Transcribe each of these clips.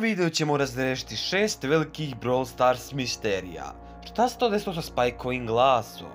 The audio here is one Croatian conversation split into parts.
ovom videu ćemo razrešiti šest velikih Brawl Stars misterija. Šta se to desilo sa Spikeovim glasom?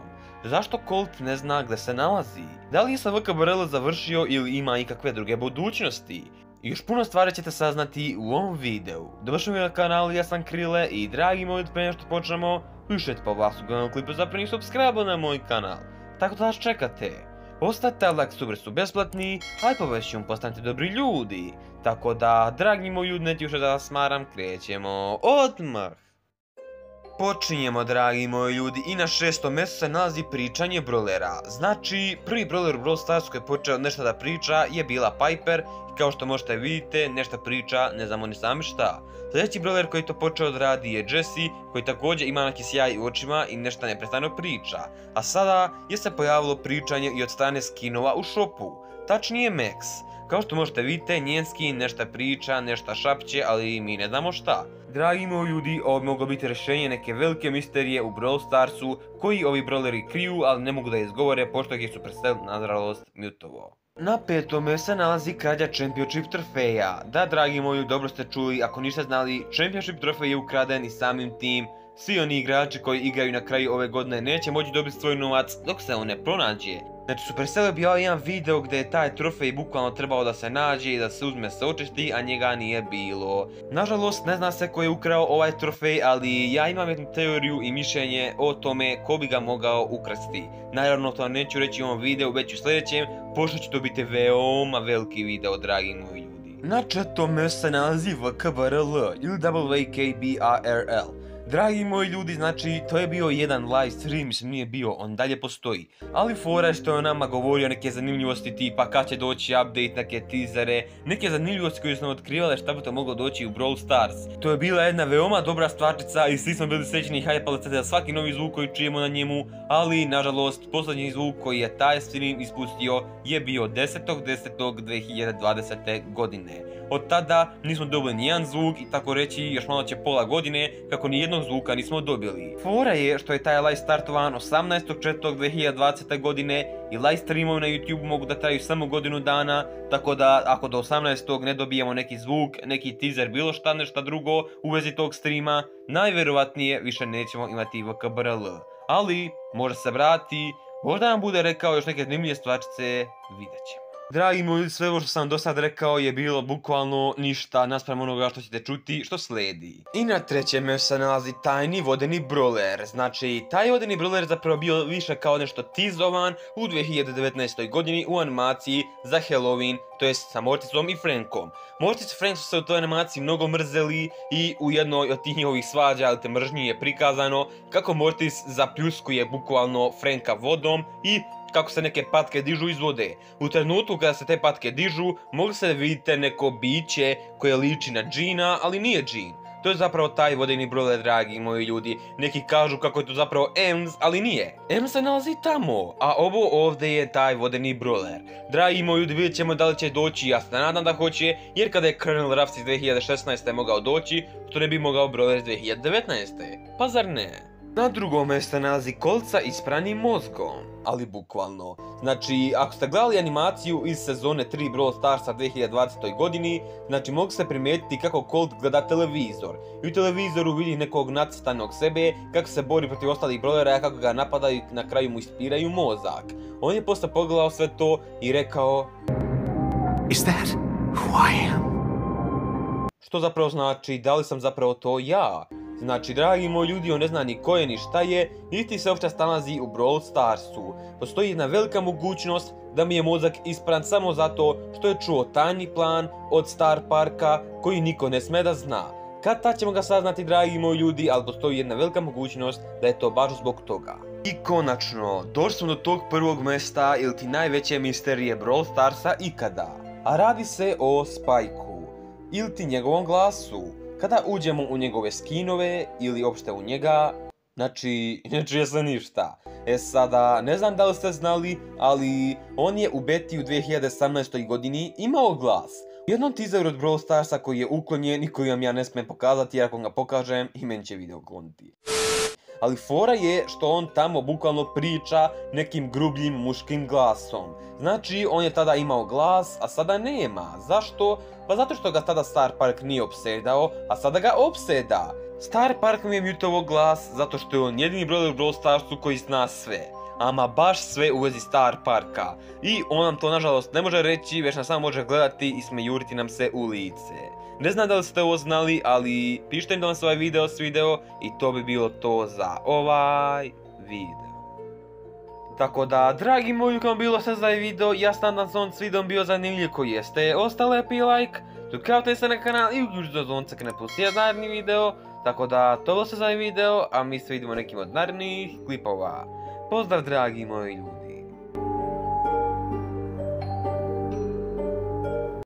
Zašto Colt ne zna gdje se nalazi? Da li je sa VKBRL završio ili ima ikakve druge budućnosti? Još puno stvari ćete saznati u ovom videu. Mi na kanal, ja sam Krile i dragi moji prije što počnemo, pišete po vas u glavnom klipu za prvi subscribe na moj kanal. Tako da vas čekate. Ostavite like super su besplatni, a i povećom postanite dobri ljudi. Tako da, dragi moji ljudi, neću još da smaram, krećemo odmah. Počinjemo, dragi moji ljudi, i na šestom mjestu se nalazi pričanje brolera. Znači, prvi broler u Brawl Stars koji je počeo nešto da priča je bila Piper i kao što možete vidite, nešto priča, ne znamo ni sami šta. Sljedeći broler koji to počeo da radi je Jesse, koji također ima neki sjaj u očima i nešto neprestano priča. A sada je se pojavilo pričanje i od strane skinova u shopu, tačnije Max. Kao što možete vidite, njenski nešto priča, nešto šapće, ali mi ne znamo šta. Dragi moji ljudi, ovo bi moglo biti rješenje neke velike misterije u Brawl Starsu, koji ovi brawleri kriju, ali ne mogu da izgovore, pošto ih su Supercell, nažalost, mutovo. Na petome se nalazi krađa Championship trofeja. Da, dragi moji, dobro ste čuli, ako niste znali, Championship trofej je ukraden i samim tim svi oni igrači koji igraju na kraju ove godine neće moći dobiti svoj novac dok se on ne pronađe. Znači Supercell je bio jedan video gdje je taj trofej bukvalno trebao da se nađe i da se uzme se očisti, a njega nije bilo. Nažalost ne zna se ko je ukrao ovaj trofej, ali ja imam jednu teoriju i mišljenje o tome ko bi ga mogao ukrasti. Naravno to neću reći u ovom videu, već u sljedećem, pošto će to biti veoma veliki video, dragi moji ljudi. Na četome se nalazi VKBRL ili WKBRL. Dragi moji ljudi, znači to je bio jedan live stream, mislim nije bio, on dalje postoji. Ali fora što je on nama govorio neke zanimljivosti tipa kad će doći update, neke teasere, neke zanimljivosti koje smo otkrivali šta bi to moglo doći u Brawl Stars. To je bila jedna veoma dobra stvarčica i svi smo bili srećni i hajpali se za svaki novi zvuk koji čujemo na njemu, ali nažalost posljednji zvuk koji je taj stream ispustio je bio 10.10.2020. godine. Od tada nismo dobili nijedan zvuk i tako reći još malo će pola godine kako ni jednog zvuka nismo dobili. Fora je što je taj live startovan 18.4.2020. godine i live streamovi na YouTube mogu da traju samo godinu dana, tako da ako do 18. ne dobijemo neki zvuk, neki teaser, bilo šta nešto drugo u vezi tog streama, najverovatnije više nećemo imati VKBRL. Ali, može se vrati, možda nam bude rekao još neke zanimljive stvarčice, vidjet ćemo. Dragi moji, sve ovo što sam do sad rekao je bilo bukvalno ništa naspram onoga što ćete čuti što sledi. I na trećem se nalazi tajni vodeni brawler. Znači, taj vodeni brawler zapravo bio više kao nešto tizovan u 2019. godini u animaciji za Halloween, to jest sa Mortisom i Frankom. Mortis i Frank su se u toj animaciji mnogo mrzeli i u jednoj od tih njihovih svađa, ali te mržnji je prikazano kako Mortis zapljuskuje bukvalno Franka vodom i kako se neke patke dižu iz vode. U trenutku kada se te patke dižu, mogli se vidite neko biće koje liči na džina, ali nije džin. To je zapravo taj vodeni brole, dragi moji ljudi. Neki kažu kako je to zapravo Ems, ali nije. Ems se nalazi tamo, a ovo ovdje je taj vodeni broler. Dragi moji ljudi, vidjet ćemo da li će doći, ja se nadam da hoće, jer kada je Colonel Ruffs iz 2016. mogao doći, to ne bi mogao broler iz 2019. Pa zar ne? Na drugom mjestu nalazi kolca isprani mozgom ali bukvalno. Znači, ako ste gledali animaciju iz sezone 3 Brawl Starsa 2020. godini, znači mogu se primijetiti kako Colt gleda televizor. I u televizoru vidi nekog nacrtanog sebe, kako se bori protiv ostalih brawlera, kako ga napadaju i na kraju mu ispiraju mozak. On je posle pogledao sve to i rekao... Is that who I am? Što zapravo znači, da li sam zapravo to ja? Znači, dragi moji ljudi, on ne zna ni ko je ni šta je, niti se uopće stalazi u Brawl Starsu. Postoji jedna velika mogućnost da mi je mozak ispran samo zato što je čuo tajni plan od Star Parka koji niko ne sme da zna. Kad ta ćemo ga saznati, dragi moji ljudi, ali postoji jedna velika mogućnost da je to baš zbog toga. I konačno, došli smo do tog prvog mjesta ili ti najveće misterije Brawl Starsa ikada. A radi se o Spajku, ili ti njegovom glasu. Kada uđemo u njegove skinove ili uopšte u njega, znači, ne čuje se ništa. E sada, ne znam da li ste znali, ali on je u beti u 2018. godini imao glas. U jednom teaseru od Brawl Starsa koji je uklonjen i koji vam ja ne smijem pokazati jer ako ga pokažem i meni će video kloniti. Ali fora je što on tamo bukvalno priča nekim grubljim muškim glasom. Znači on je tada imao glas, a sada nema. Zašto? Pa zato što ga tada Star Park nije opsedao, a sada ga opseda. Star Park mi je mutovo glas zato što je on jedini broj u Brawl koji zna sve. Ama baš sve u vezi Star Parka. I on nam to nažalost ne može reći, već nas samo može gledati i smejuriti nam se u lice. Ne znam da li ste ovo znali, ali pišite mi da vam se ovaj video svideo i to bi bilo to za ovaj video. Tako da, dragi moji, kako bilo sve za ovaj video, ja se nadam on s videom bio zanimljiv koji jeste. Ostale lepi like, tukavite se na kanal i uključite zvonce ne pusti jedan video. Tako da, to bilo sve za ovaj video, a mi se vidimo nekim od narednih klipova. Pozdrav dragi moji ljudi.